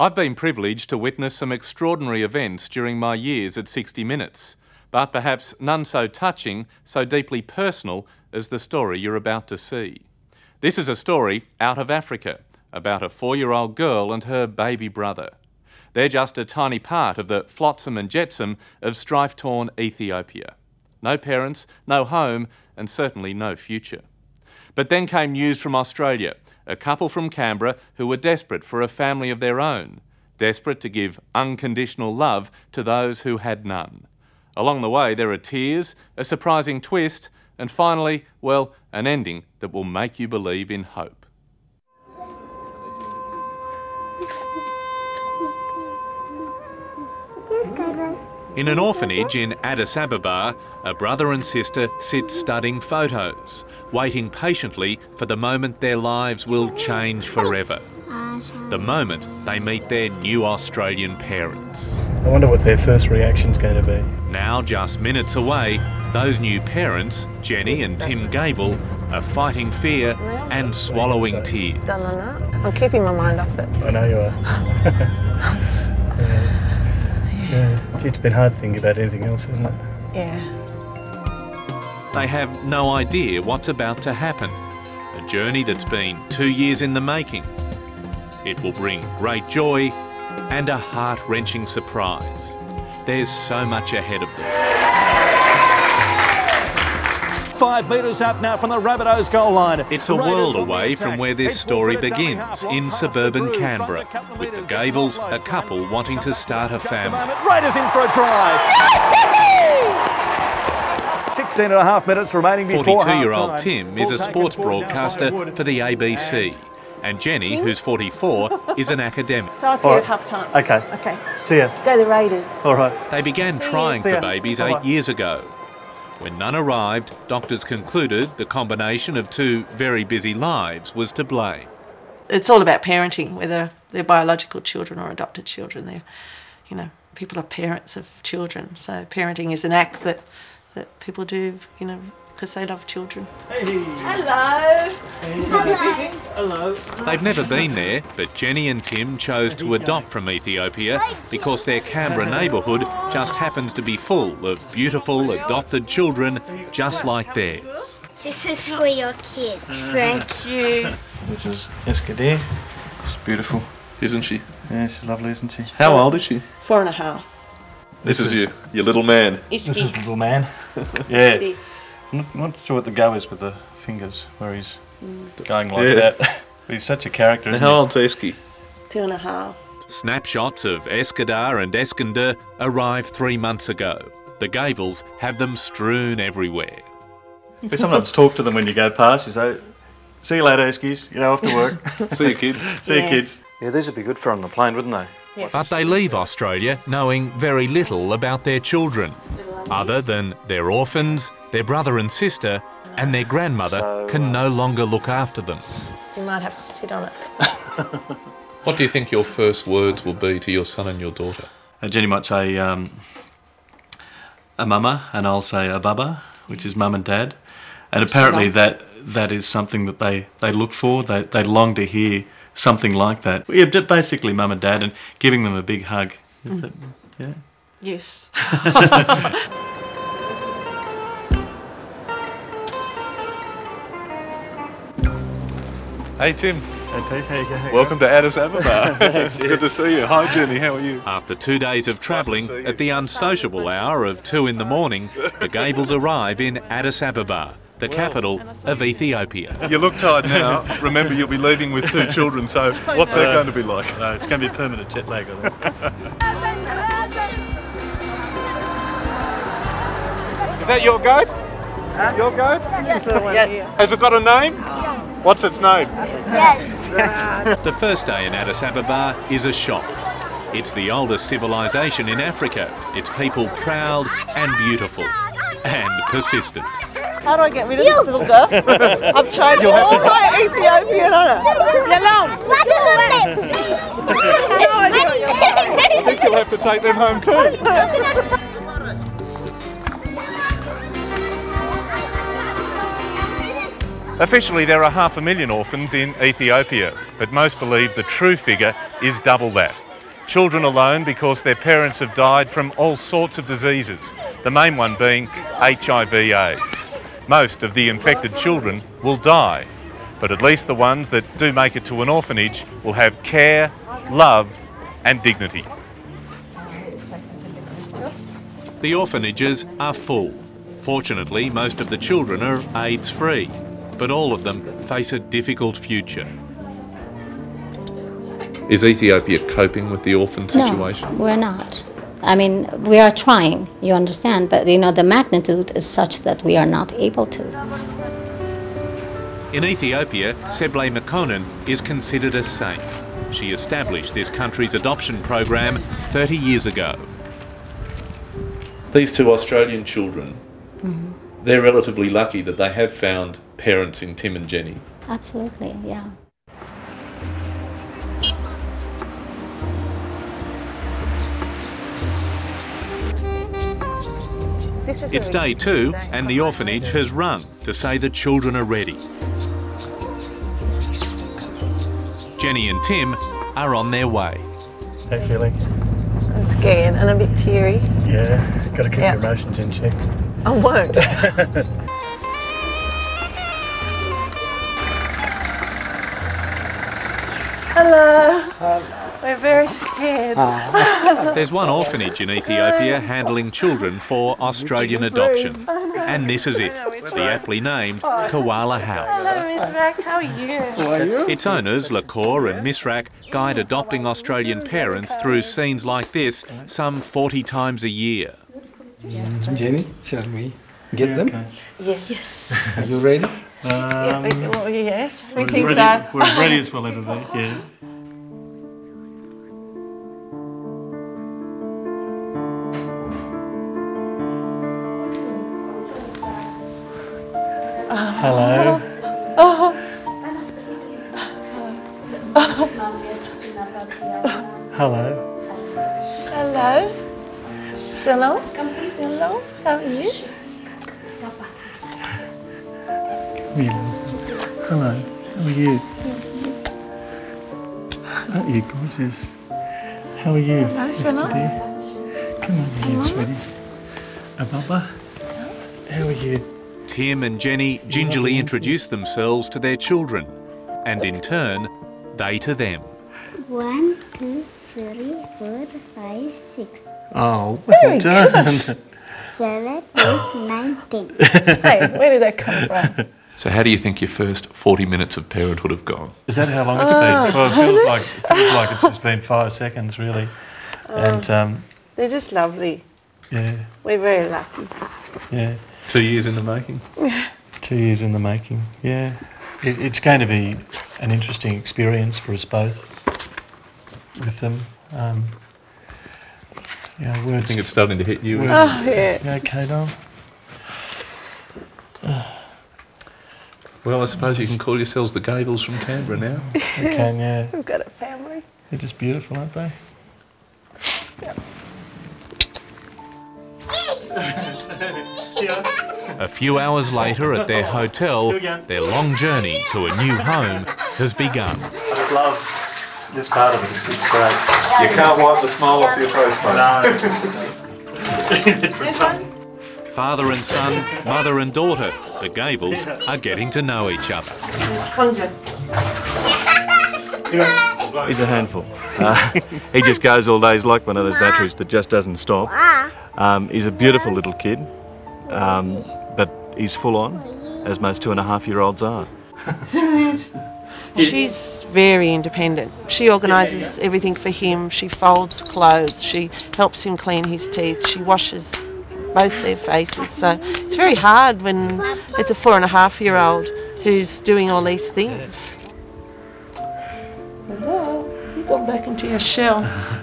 I've been privileged to witness some extraordinary events during my years at 60 Minutes, but perhaps none so touching, so deeply personal as the story you're about to see. This is a story out of Africa about a four year old girl and her baby brother. They're just a tiny part of the flotsam and jetsam of strife torn Ethiopia. No parents, no home, and certainly no future. But then came news from Australia a couple from Canberra who were desperate for a family of their own, desperate to give unconditional love to those who had none. Along the way, there are tears, a surprising twist, and finally, well, an ending that will make you believe in hope. In an orphanage in Addis Ababa, a brother and sister sit studying photos, waiting patiently for the moment their lives will change forever. The moment they meet their new Australian parents. I wonder what their first reaction's going to be. Now, just minutes away, those new parents, Jenny and Tim Gavel, are fighting fear and swallowing tears. I'm keeping my mind off it. I know you are. yeah. Yeah. It's been hard thinking about anything else, isn't it? Yeah. They have no idea what's about to happen. A journey that's been two years in the making. It will bring great joy and a heart wrenching surprise. There's so much ahead of them. Five metres up now from the Rabbitohs goal line. It's a world away from where this story begins, in suburban Canberra, with the Gavels, a couple wanting to start a family. Raiders in for a try. 16 and a half minutes remaining before 42 year old half-time. Tim is a sports taken forward now by broadcaster for the ABC. And Jenny, who's 44, is an academic. So I'll see All you right. at half time. Okay. Okay. See ya. Go the Raiders. All right. They began trying for babies Bye-bye. eight years ago. When none arrived, doctors concluded the combination of two very busy lives was to blame. it's all about parenting, whether they're biological children or adopted children. They're, you know, people are parents of children. So parenting is an act that, that people do, you know, because they love children. They've never been there, but Jenny and Tim chose to adopt from Ethiopia because their Canberra neighbourhood just happens to be full of beautiful adopted children just like theirs. This is for your kids. Thank you. This is Eskadar. She's beautiful, isn't she? Yeah, she's lovely, isn't she? How old is she? Four and a half. This, is, you, your little man. This is little man. yeah. Not, not sure what the go is with the fingers, where he's Mm. going like Yeah. that. he's such a character, isn't how he? old's Esky? Two and a half. Snapshots of Eskadar and Eskander arrived three months ago. The Gavels have them strewn everywhere. We sometimes talk to them when you go past. You say, "See you later, Eskies. You know, off to work. See you, kids. See you, kids." Yeah, these would be good for on the plane, wouldn't they? But they leave Australia knowing very little about their children, other than they're orphans, their brother and sister, and their grandmother So, can no longer look after them. You might have to sit on it. What do you think your first words will be to your son and your daughter? Uh, Jenny might say um, a mama, and I'll say a baba, which is mum and dad. And apparently that that is something that they, they look for. They, they long to hear something like that. Yeah, basically mum and dad, and giving them a big hug. Is that, yeah. Yes. Hey, Tim. Okay, hey, hey, hey. Welcome to Addis Ababa. Good to see you. Hi, Jenny. How are you? After two days of travelling, see you. at the unsociable hour of two in the morning, the Gavels arrive in Addis Ababa, the capital of Ethiopia. You look tired now. Remember, you'll be leaving with two children, so what's that going to be like? No, it's going to be a permanent jet lag, I think. That your goat? Your goat? Yes. yes. Has it got a name? What's its name? Yes. The first day in Addis Ababa is a shock. It's the oldest civilization in Africa. Its people proud and beautiful and persistent. How do I get rid of this little girl? I've tried all my Ethiopian on her. I think you'll have to take them home too. Officially, there are half a million orphans in Ethiopia, but most believe the true figure is double that. children alone because their parents have died from all sorts of diseases, the main one being HIV AIDS. Most of the infected children will die, but at least the ones that do make it to an orphanage will have care, love and dignity. The orphanages are full. Fortunately, most of the children are AIDS free, but all of them face a difficult future. Is Ethiopia coping with the orphan situation? No, we're not. I mean, we are trying, you understand, but you know, the magnitude is such that we are not able to. In Ethiopia, Seble Mekonnen is considered a saint. She established this country's adoption program 30 years ago. These two Australian children, Mhm. They're relatively lucky that they have found parents in Tim and Jenny. Absolutely, yeah. It's day two, and the orphanage has rung to say the children are ready. Jenny and Tim are on their way. How you feeling? I'm scared and a bit teary. Yeah, got to keep Yeah. your emotions in check. I won't. Hello. We're very scared. Ah. There's one orphanage in Ethiopia handling children for Australian adoption. And this is it, the aptly named oh. Koala House. Hello, Misrak. How are you? Its owners, Lakor and Misrak, guide adopting Australian parents through scenes like this some 40 times a year. Mm-hmm. Jenny, shall we get them? Yes. Yes. Are you ready? yeah, we, well, yes, we think ready, so. We're as ready as we'll ever be, yes. Hello. How are you? Come here. Hello. How are you? Aren't you gorgeous? How are you? Hello, Mister Stella. dear? Come over here, sweetie. Ababa. How are you? Tim and Jenny gingerly introduce themselves to their children, and in turn, they to them. One, two, three, four, five, six, Oh, Very well done. good. seven, eight, nine, ten. Hey, where did that come from? So, how do you think your first 40 minutes of parenthood have gone? Is that how long it's Oh, been? Well, it has feels it? like it feels like it's just been five seconds, really. And um, They're just lovely. yeah, We're very lucky. yeah. Two years in the making. Two years in the making. Yeah, it, it's going to be an interesting experience for us both with them. Um, yeah, I think it's starting to hit you. words. Oh, yeah. You okay, Dom? Well, I suppose you can call yourselves the Gavels from Canberra now. We can, yeah. We've got a family. They're just beautiful, aren't they? A few hours later at their hotel, their long journey to a new home has begun. I love this part of. It's, it's great. You can't wipe the smile off your face, mate. Father and son, mother and daughter, the Gavels, are getting to know each other. He's a handful. Uh, he just goes all day. He's like one of those batteries that just doesn't stop. Um, he's a beautiful little kid, um, but he's full on, as most two and a half year olds are. She's very independent. She organises everything for him. She folds clothes. She helps him clean his teeth. She washes both their faces. So it's very hard when it's a four and a half year old who's doing all these things. Hello, you gone back into your shell. I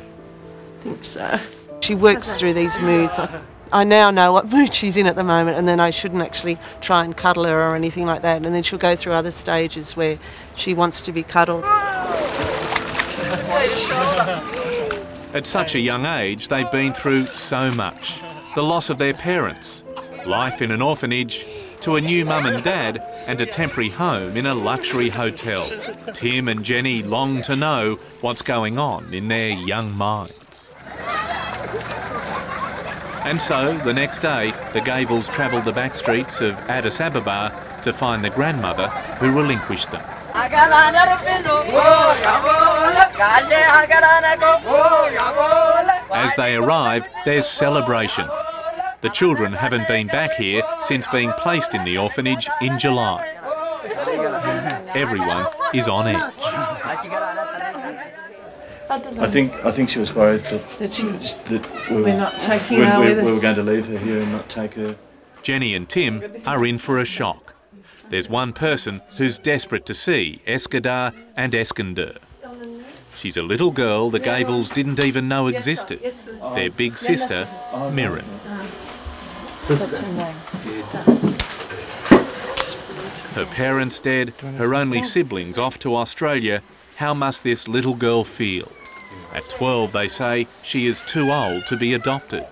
think so. She works through these moods. I, I now know what mood she's in at the moment, and then I shouldn't actually try and cuddle her or anything like that. And then she'll go through other stages where she wants to be cuddled. At such a young age, they've been through so much the loss of their parents, life in an orphanage, to a new mum and dad, and a temporary home in a luxury hotel. Tim and Jenny long to know what's going on in their young minds. And so, the next day, the Gavels travelled the back streets of Addis Ababa to find the grandmother who relinquished them. As they arrive, there's celebration. The children haven't been back here since being placed in the orphanage in July. Everyone is on edge. I think I think she was worried that, That she's- that we were, we're not taking we, her we- with we were us. going to leave her here and not take her. Jenny and Tim are in for a shock. There's one person who's desperate to see Eskadar and Eskander. She's a little girl the Gavels didn't even know existed. Their big sister, oh, Mirren. Her parents dead, her only siblings off to Australia. How must this little girl feel? At 12, they say she is too old to be adopted.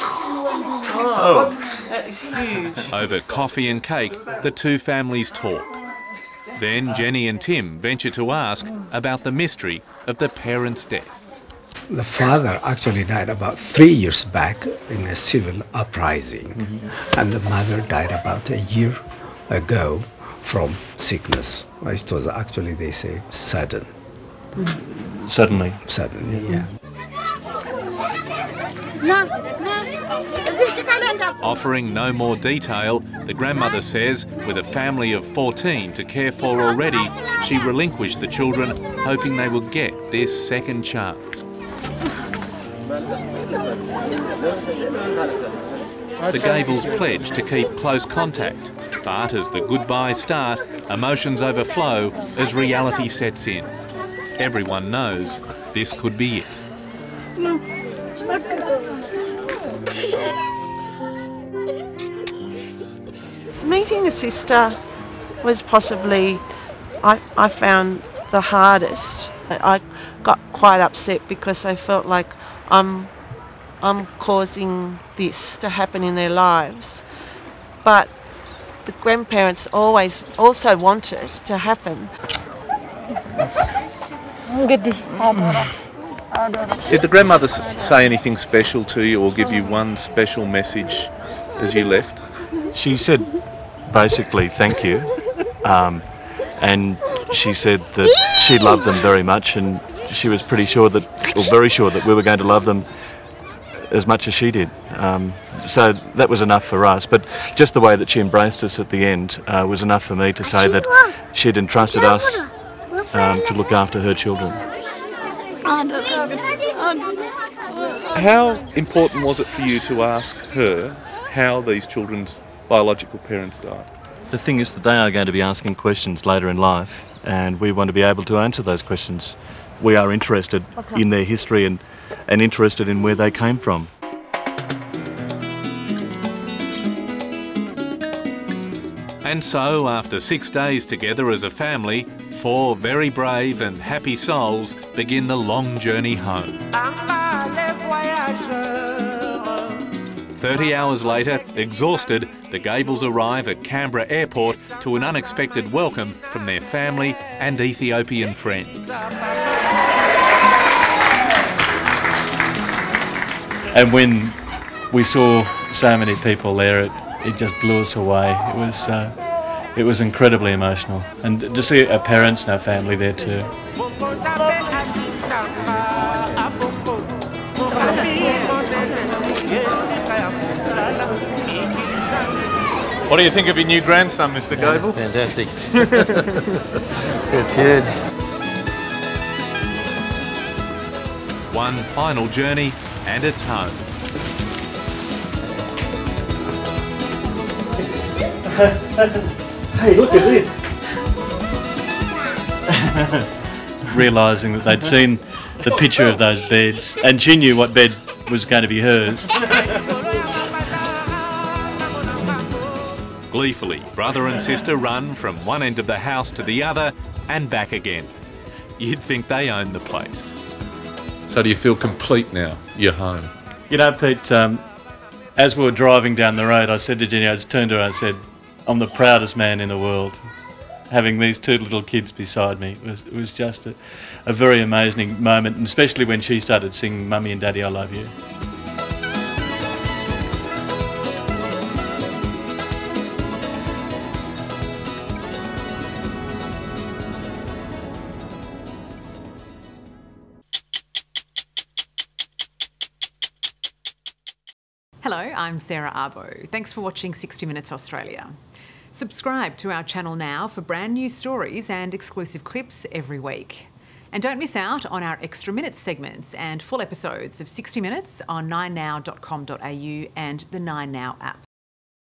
Oh, oh. that is huge. Over coffee and cake, the two families talk. Then Jenny and Tim venture to ask about the mystery of the parents' death. The father actually died about three years back in a civil uprising, mm-hmm. and the mother died about a year ago from sickness. It was actually, they say, sudden. Mm. Suddenly. Suddenly, yeah. Offering no more detail, the grandmother says with a family of 14 to care for already, she relinquished the children, hoping they would get their second chance. The Gavels pledge to keep close contact, but as the goodbyes start, emotions overflow as reality sets in. Everyone knows this could be it. Meeting a sister was possibly, I, I found the hardest. I got quite upset because I felt like I'm, I'm causing this to happen in their lives. But the grandparents always also want it to happen. Did the grandmother say anything special to you or give you one special message as you left? She said basically thank you, um, and she said that she loved them very much, and she was pretty sure that, or very sure that we were going to love them as much as she did. Um, so that was enough for us. But just the way that she embraced us at the end uh, was enough for me to say that she'd entrusted us um, to look after her children. How important was it for you to ask her how these children's biological parents died? The thing is that they are going to be asking questions later in life, and we want to be able to answer those questions. We are interested in their history and, and interested in where they came from. And so, after six days together as a family, four very brave and happy souls begin the long journey home. 30 hours later, exhausted, the Gavels arrive at Canberra Airport to an unexpected welcome from their family and Ethiopian friends. And when we saw so many people there, it, it just blew us away. It was uh, it was incredibly emotional, and to see our parents and our family there too. What do you think of your new grandson, Mr. Gavel? Fantastic. it's huge. One final journey, and it's home. Hey, look at this! Realising that they'd seen the picture of those beds, and she knew what bed was going to be hers. Gleefully, brother and sister run from one end of the house to the other and back again. You'd think they own the place. So do you feel complete now? You're home. You know, Pete, um, as we were driving down the road, I said to Jenny, I just turned to her and I said, I'm the proudest man in the world. Having these two little kids beside me was it was just a, a very amazing moment, and especially when she started singing "Mummy and Daddy, I Love You." Hello, I'm Sarah Abo. Thanks for watching 60 Minutes Australia. Subscribe to our channel now for brand new stories and exclusive clips every week. And don't miss out on our extra minutes segments and full episodes of 60 Minutes on 9now.com.au and the 9Now app.